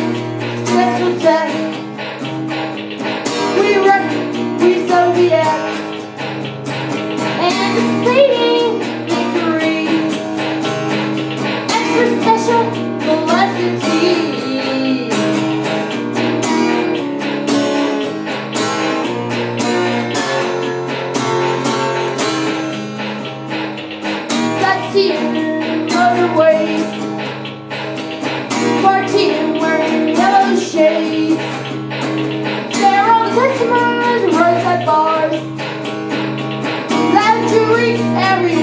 That's you. We rock, we Soviet And it's victory Extra special velocity customers and works at bars. Glad you reach every.